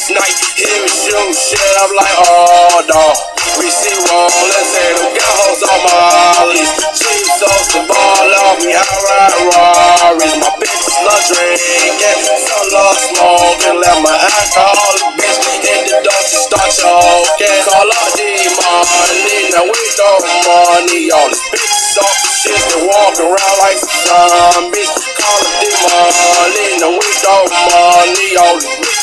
last night. Hear me shoot shit, I'm like, oh, dog. We see rollin', say them got hoes on my leash. Chief Sosa, the ball off me, I ride Raris. My bitch is love drinking, some love smoking. Let my alcoholic bitch in the dark, to start choking. Call up the money, now we throw money All this bitch. Off the shit they walk around like some zombies. Call up the money, now we throw money All this bitch.